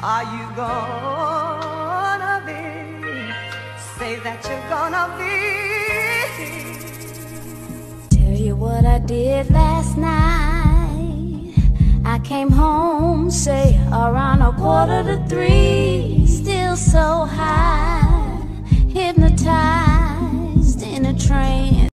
Are you gonna be? Say that you're gonna be. Tell you what I did last night. I came home, say, around a quarter to three. Still so high, hypnotized in a trance.